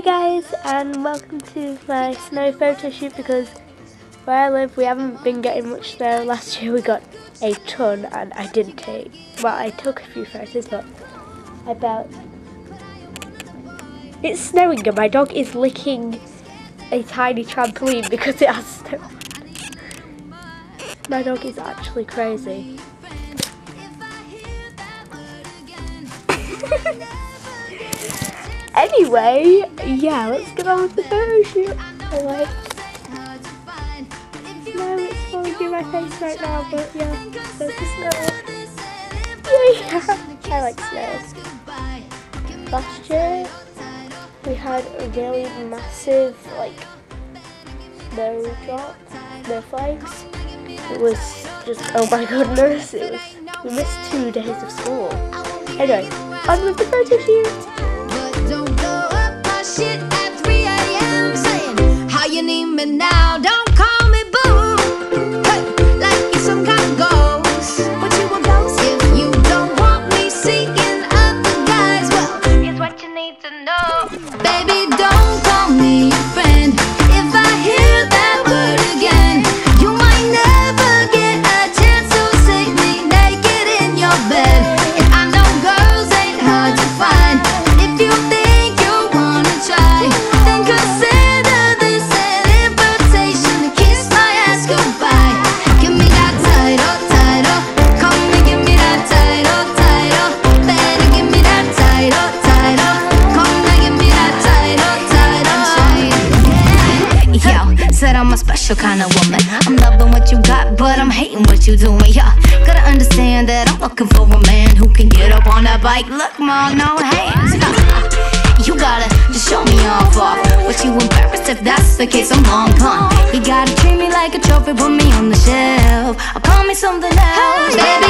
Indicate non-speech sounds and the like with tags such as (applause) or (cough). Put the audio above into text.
Hi guys and welcome to my snow photo shoot because where I live we haven't been getting much snow. Last (laughs) year we got a ton and I didn't take, well I took a few photos but about, it's snowing and my dog is licking a tiny trampoline because it has snow. My dog is actually crazy. (laughs) Anyway, yeah, let's get on with the photo shoot. Like. No, it's fogging my face right now, but yeah, there's the snow. Yeah, I like snow. Last year, we had a really massive, like, snow drop, snow flakes. It was just, oh my goodness, it was, we missed two days of school. Anyway, on with the photo shoot. Now. Don't call I'm a special kind of woman. I'm loving what you got, but I'm hating what you doing. Yeah, gotta understand that I'm looking for a man who can get up on that bike. Look, ma, no hands. (laughs) You gotta just show me off off. But you embarrassed if that's the case, I'm long gone. You gotta treat me like a trophy, put me on the shelf. Call me something else.